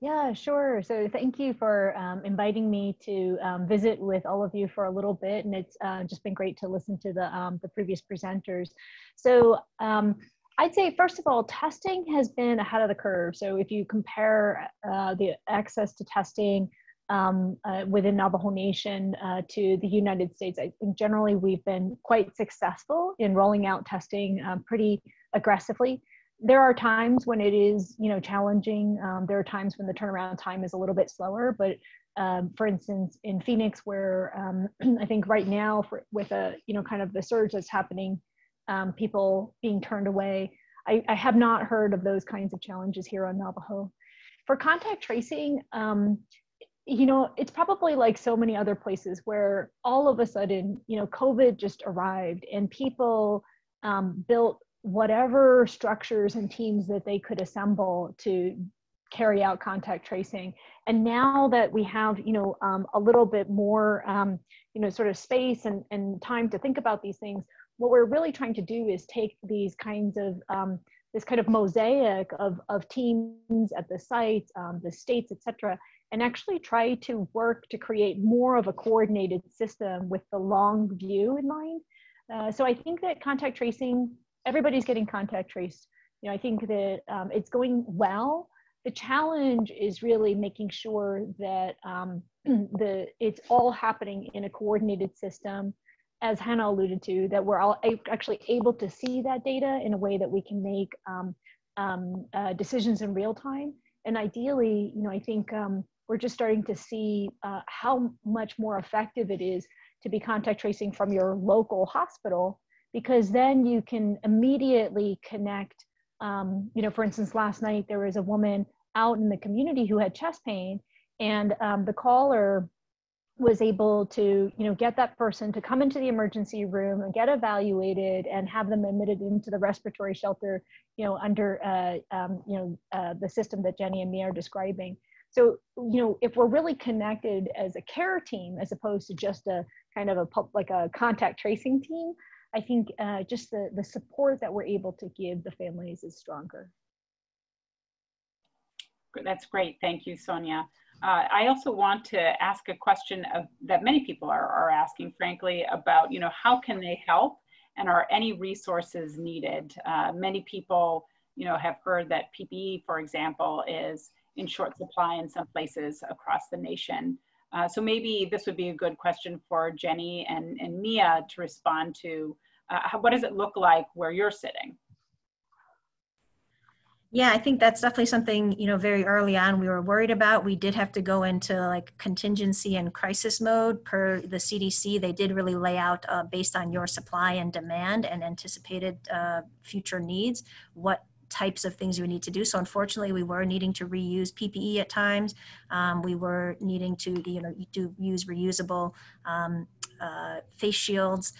Yeah, sure. So thank you for um, inviting me to um, visit with all of you for a little bit, and it's uh, just been great to listen to the um, the previous presenters. So um, I'd say first of all, testing has been ahead of the curve. So if you compare uh, the access to testing um, uh, within Navajo Nation uh, to the United States, I think generally we've been quite successful in rolling out testing um, pretty aggressively. There are times when it is you know challenging. Um, there are times when the turnaround time is a little bit slower but um, for instance in phoenix where um, i think right now for, with a you know kind of the surge that's happening people being turned away I, I, have not heard of those kinds of challenges here on navajo. For contact tracing you know it's probably like so many other places where all of a sudden you know covid just arrived and people um, built whatever structures and teams that they could assemble to carry out contact tracing. And now that we have, you know, um, a little bit more, um, you know, sort of space and, and time to think about these things, what we're really trying to do is take these kinds of, um, this kind of mosaic of, of teams at the sites, um, the states, et cetera, and actually try to work to create more of a coordinated system with the long view in mind. Uh, so I think that contact tracing everybody's getting contact traced. You know, I think that um, it's going well. The challenge is really making sure that um, the it's all happening in a coordinated system, as Hannah alluded to, that we're all actually able to see that data in a way that we can make um, um, uh, decisions in real time. And ideally, you know, I think um, we're just starting to see uh, how much more effective it is to be contact tracing from your local hospital because then you can immediately connect um, you know for instance last night there was a woman out in the community who had chest pain and um, the caller was able to you know get that person to come into the emergency room and get evaluated and have them admitted into the respiratory shelter you know under uh, um, you know uh, the system that jennie and mia are describing so you know if we're really connected as a care team as opposed to just a kind of a like a contact tracing team i think uh, just the the support that we're able to give the families is stronger. That's great. Thank you sonya. Uh, I also want to ask a question of, that many people are, are asking, frankly, about, you know, how can they help and are any resources needed? Uh, many people, you know, have heard that PPE, for example, is in short supply in some places across the nation. Uh, so maybe this would be a good question for Jennie and, and Mia to respond to. Uh, how, what does it look like where you're sitting? Yeah, I think that's definitely something, you know, very early on we were worried about. We did have to go into like contingency and crisis mode per the CDC. They did really lay out uh, based on your supply and demand and anticipated uh, future needs what types of things you need to do. So unfortunately, we were needing to reuse PPE at times. Um, we were needing to, you know, do use reusable um, uh, face shields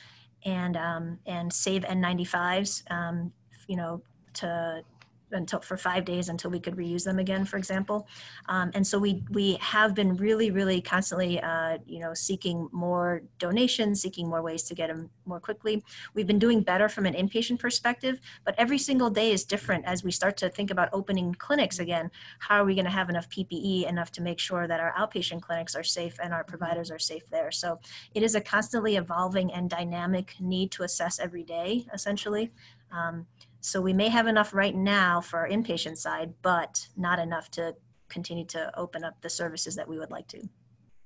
and um, and save N95s, um, you know, to until for five days until we could reuse them again, for example. Um, and so we we have been really, really constantly, uh, you know, seeking more donations, seeking more ways to get them more quickly. We've been doing better from an inpatient perspective, but every single day is different as we start to think about opening clinics again. How are we going to have enough PPE, enough to make sure that our outpatient clinics are safe and our providers are safe there? So it is a constantly evolving and dynamic need to assess every day, essentially. Um, so we may have enough right now for our inpatient side, but not enough to continue to open up the services that we would like to.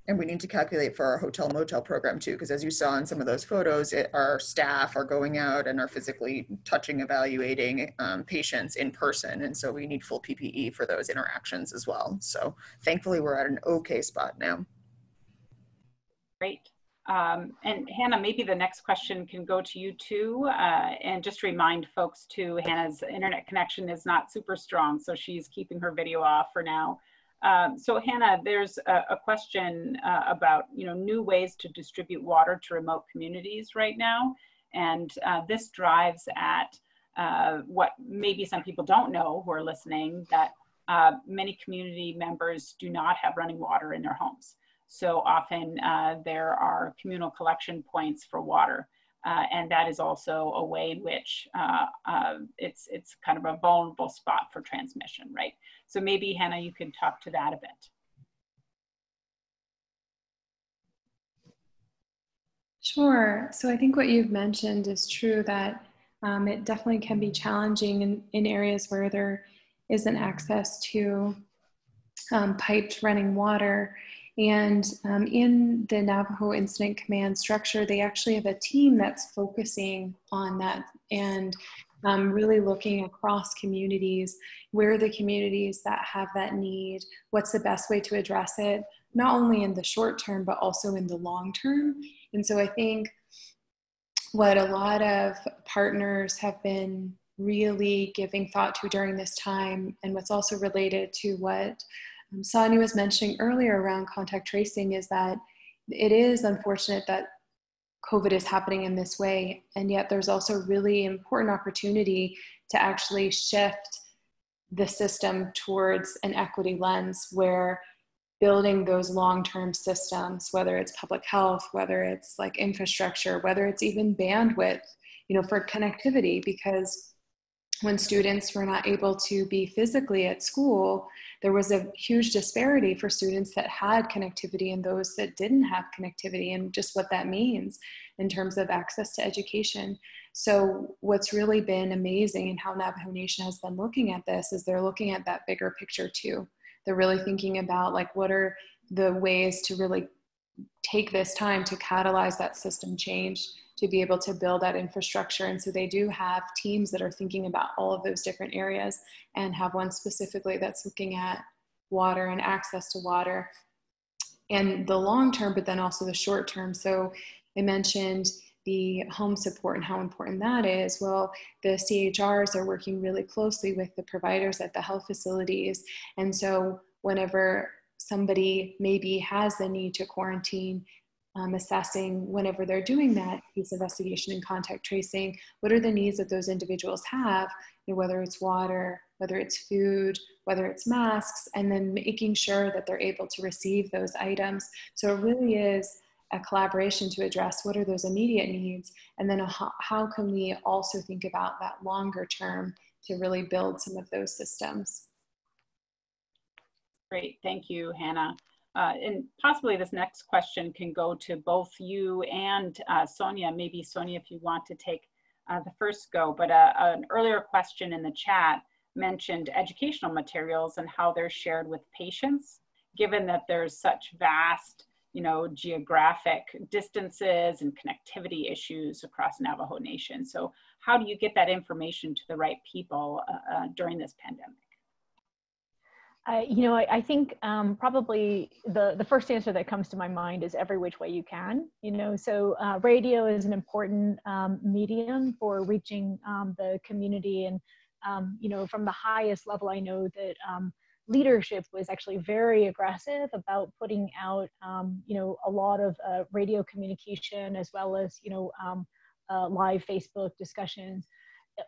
And we need to calculate for our hotel motel program too, because as you saw in some of those photos, it, our staff are going out and are physically touching, evaluating um, patients in person. And so we need full PPE for those interactions as well. So thankfully we're at an okay spot now. Great. Um, and Hannah, maybe the next question can go to you too. Uh, and just remind folks too, Hannah's internet connection is not super strong, so she's keeping her video off for now. Um, so Hannah, there's a, a question uh, about you know new ways to distribute water to remote communities right now, and uh, this drives at uh, what maybe some people don't know who are listening that uh, many community members do not have running water in their homes. So often uh, there are communal collection points for water. Uh, and that is also a way in which uh, uh, it's, it's kind of a vulnerable spot for transmission, right? So maybe Hannah, you could talk to that a bit. Sure. So I think what you've mentioned is true that um, it definitely can be challenging in, in areas where there isn't access to um, piped running water. And um, in the Navajo Incident Command structure, they actually have a team that's focusing on that and um, really looking across communities. Where are the communities that have that need? What's the best way to address it? Not only in the short term, but also in the long term. And so I think what a lot of partners have been really giving thought to during this time, and what's also related to what um, Sonya was mentioning earlier around contact tracing is that it is unfortunate that COVID is happening in this way, and yet there's also really important opportunity to actually shift the system towards an equity lens where building those long-term systems whether it's public health whether it's like infrastructure whether it's even bandwidth you know for connectivity because when students were not able to be physically at school, there was a huge disparity for students that had connectivity and those that didn't have connectivity, and just what that means in terms of access to education. So, what's really been amazing and how Navajo Nation has been looking at this is they're looking at that bigger picture too. They're really thinking about like what are the ways to really take this time to catalyze that system change to be able to build that infrastructure. And so they do have teams that are thinking about all of those different areas and have one specifically that's looking at water and access to water and the long term, but then also the short term. So I mentioned the home support and how important that is. Well, the CHRs are working really closely with the providers at the health facilities. And so whenever somebody maybe has the need to quarantine, um, assessing whenever they're doing that case investigation and contact tracing, what are the needs that those individuals have, you know, whether it's water, whether it's food, whether it's masks, and then making sure that they're able to receive those items. So it really is a collaboration to address what are those immediate needs, and then how, how can we also think about that longer term to really build some of those systems. Great, thank you, Hannah. Uh, and possibly this next question can go to both you and uh, Sonya. Maybe Sonya, if you want to take uh, the first go, but uh, an earlier question in the chat mentioned educational materials and how they're shared with patients, given that there's such vast, you know, geographic distances and connectivity issues across Navajo Nation. So how do you get that information to the right people uh, uh, during this pandemic? Uh, you know, I, I think um, probably the, the first answer that comes to my mind is every which way you can. You know, so uh, radio is an important um, medium for reaching um, the community and um, you know, from the highest level, I know that um, leadership was actually very aggressive about putting out, um, you know, a lot of uh, radio communication as well as, you know, uh, live Facebook discussions.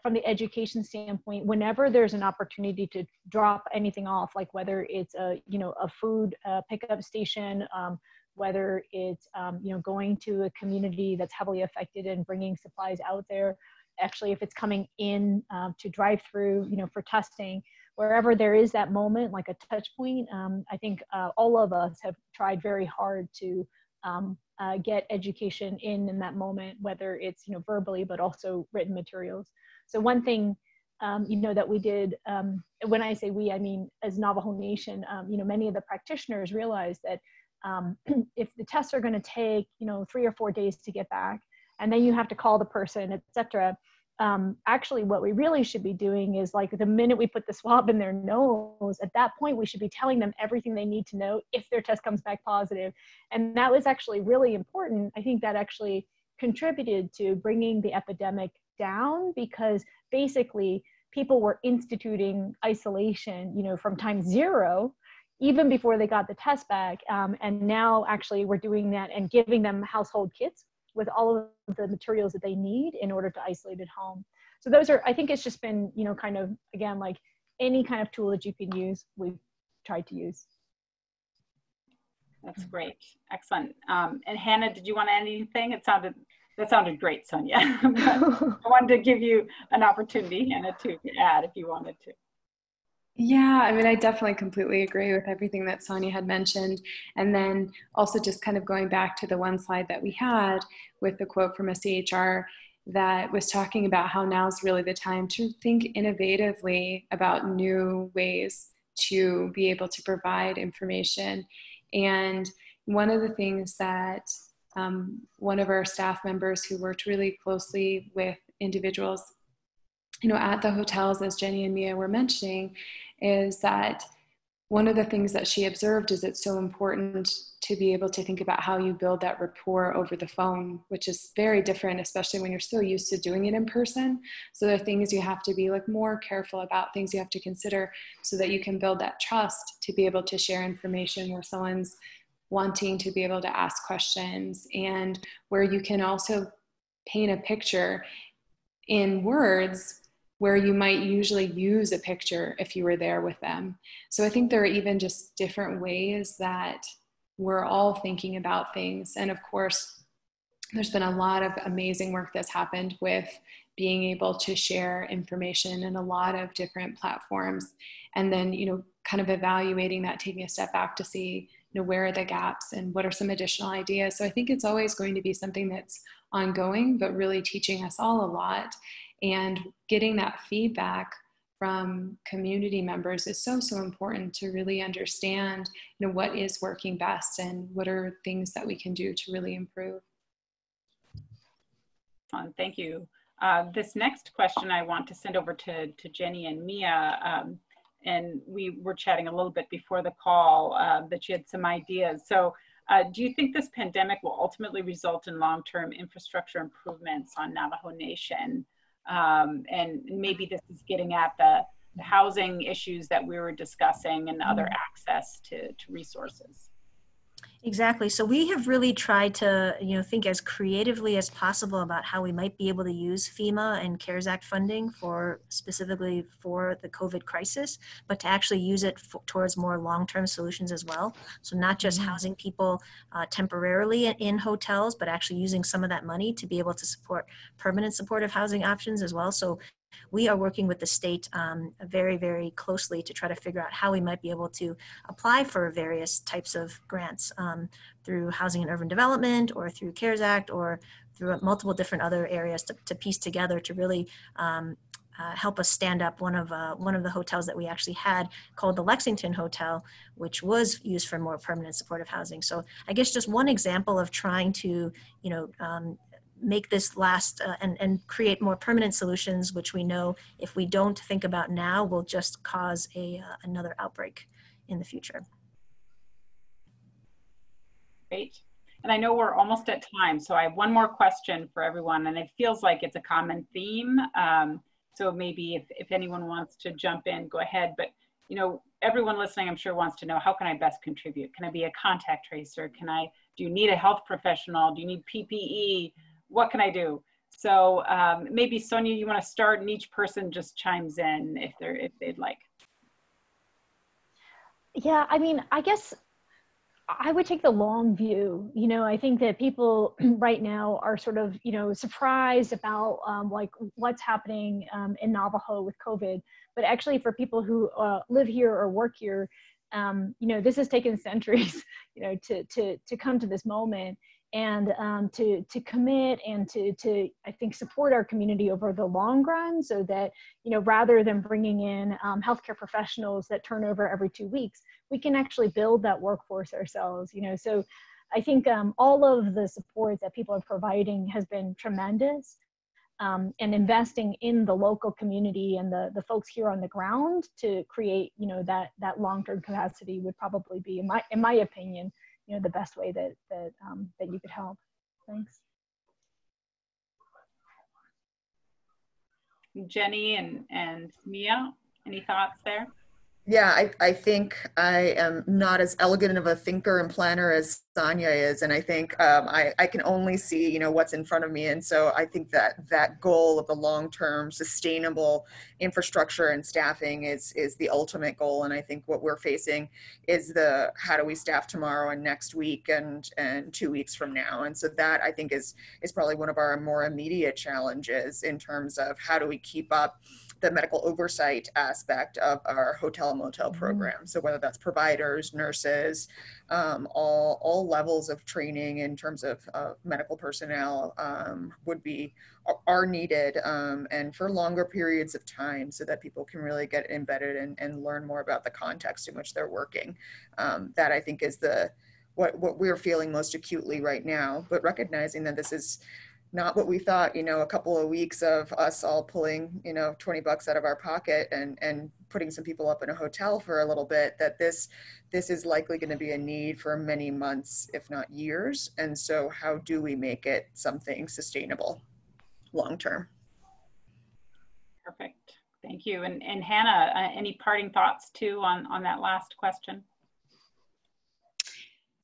From the education standpoint, whenever there's an opportunity to drop anything off, like whether it's a, you know, a food uh, pickup station, um, whether it's, um, you know, going to a community that's heavily affected and bringing supplies out there, actually if it's coming in um, to drive through you know for testing wherever there is that moment like a touch point um, i think uh, all of us have tried very hard to um, uh, get education in in that moment whether it's you know verbally but also written materials so one thing um, you know that we did um, when i say we i mean as navajo nation um, you know many of the practitioners realized that if the tests are going to take you know three or four days to get back and then you have to call the person, etc. Um, actually, what we really should be doing is like the minute we put the swab in their nose, at that point, we should be telling them everything they need to know if their test comes back positive. And that was actually really important. I think that actually contributed to bringing the epidemic down because basically people were instituting isolation, you know, from time zero even before they got the test back. Um, and now actually we're doing that and giving them household kits with all of the materials that they need in order to isolate at home. So those are, I think it's just been, you know, kind of, again, like any kind of tool that you can use, we've tried to use. That's great. Excellent. Um, and Hannah, did you want to add anything? It sounded, that sounded great, Sonya. I wanted to give you an opportunity, Hannah, to add if you wanted to. Yeah, I mean, I definitely completely agree with everything that Sonya had mentioned. And then also just kind of going back to the one slide that we had with the quote from a CHR that was talking about how now is really the time to think innovatively about new ways to be able to provide information. And one of the things that um, one of our staff members who worked really closely with individuals you know, at the hotels, as Jennie and Mia were mentioning, is that one of the things that she observed is it's so important to be able to think about how you build that rapport over the phone, which is very different, especially when you're so used to doing it in person. So there are things you have to be like more careful about, things you have to consider so that you can build that trust to be able to share information where someone's wanting to be able to ask questions and where you can also paint a picture in words where you might usually use a picture if you were there with them. So I think there are even just different ways that we're all thinking about things. And of course, there's been a lot of amazing work that's happened with being able to share information in a lot of different platforms and then you know kind of evaluating that taking a step back to see you know where are the gaps and what are some additional ideas. So i think it's always going to be something that's ongoing but really teaching us all a lot. And getting that feedback from community members is so so important to really understand you know what is working best and what are things that we can do to really improve. Thank you. Uh, this next question i want to send over to, to jennie and mia. Um, and we were chatting a little bit before the call uh, that you had some ideas. So uh, do you think this pandemic will ultimately result in long-term infrastructure improvements on Navajo Nation? Um, and maybe this is getting at the, the, housing issues that we were discussing and other mm-hmm. access to, to resources. Exactly. So we have really tried to, you know, think as creatively as possible about how we might be able to use FEMA and CARES Act funding for specifically for the COVID crisis, but to actually use it for, towards more long-term solutions as well. So not just mm-hmm. housing people uh, temporarily in hotels, but actually using some of that money to be able to support permanent supportive housing options as well. So we are working with the state um, very, very closely to try to figure out how we might be able to apply for various types of grants um, through Housing and Urban Development or through CARES Act or through multiple different other areas to, to piece together to really um, uh, help us stand up one of uh, one of the hotels that we actually had called the Lexington Hotel, which was used for more permanent supportive housing. So I guess just one example of trying to you know um, make this last uh, and, and create more permanent solutions, which we know if we don't think about now will just cause a, uh, another outbreak in the future. Great. And I know we're almost at time, so I have one more question for everyone, and it feels like it's a common theme. Um, so maybe if, if anyone wants to jump in, go ahead. But you know, everyone listening, I'm sure wants to know how can I best contribute? Can I be a contact tracer? Can I? Do you need a health professional? Do you need PPE? What can I do? So um, maybe Sonya, you want to start, and each person just chimes in if they're if they'd like. Yeah, I mean, I guess I would take the long view. You know, I think that people right now are sort of, you know, surprised about um, like what's happening um, in Navajo with COVID. But actually, for people who uh, live here or work here, um, you know, this has taken centuries, you know, to to to come to this moment and um, to to commit and to to I think support our community over the long run, so that you know rather than bringing in um, healthcare professionals that turn over every two weeks, we can actually build that workforce ourselves. You know, so I think um, all of the support that people are providing has been tremendous. Um, and investing in the local community and the, the folks here on the ground to create you know that that long-term capacity would probably be in my in my opinion you know the best way that that um, that you could help. Thanks. Jennie and and Mia, any thoughts there? Yeah, I, I think I am not as elegant of a thinker and planner as Sonya is, and I think um, I, I can only see you know what's in front of me, and so I think that that goal of the long-term sustainable infrastructure and staffing is is the ultimate goal, and I think what we're facing is the how do we staff tomorrow and next week and and two weeks from now, and so that I think is is probably one of our more immediate challenges in terms of how do we keep up the medical oversight aspect of our hotel motel mm-hmm. program. So whether that's providers, nurses, um, all all levels of training in terms of uh, medical personnel um, would be are needed um, and for longer periods of time so that people can really get embedded and, and learn more about the context in which they're working. Um, that I think is the what what we're feeling most acutely right now. But recognizing that this is not what we thought, you know, a couple of weeks of us all pulling, you know, 20 bucks out of our pocket and, and putting some people up in a hotel for a little bit, that this, this is likely going to be a need for many months, if not years. And so how do we make it something sustainable long-term? Perfect. Thank you. And, and Hannah, uh, any parting thoughts too on, on that last question?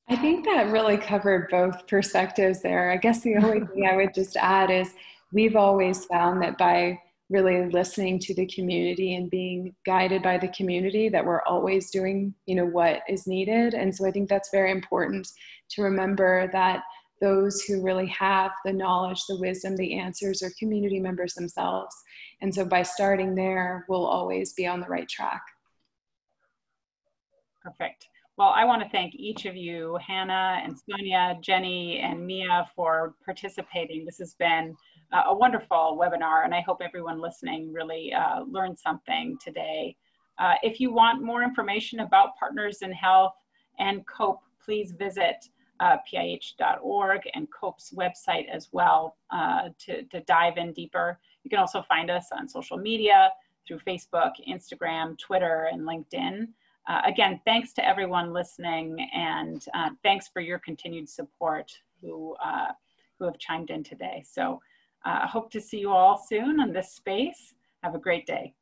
I think that really covered both perspectives there. I guess the only thing I would just add is we've always found that by really listening to the community and being guided by the community that we're always doing you know what is needed. And so i think that's very important to remember that those who really have the knowledge the wisdom the answers are community members themselves. And so by starting there we'll always be on the right track. Perfect well, I want to thank each of you, Hannah and Sonya, Jennie, and Mia for participating. This has been a wonderful webinar, and I hope everyone listening really uh, learned something today. Uh, if you want more information about Partners in Health and COPE, please visit uh, PIH.org and COPE's website as well uh, to, to dive in deeper. You can also find us on social media, through Facebook, Instagram, Twitter, and LinkedIn. Uh, again, thanks to everyone listening and uh, thanks for your continued support who, uh, who have chimed in today. So I uh, hope to see you all soon on this space. Have a great day.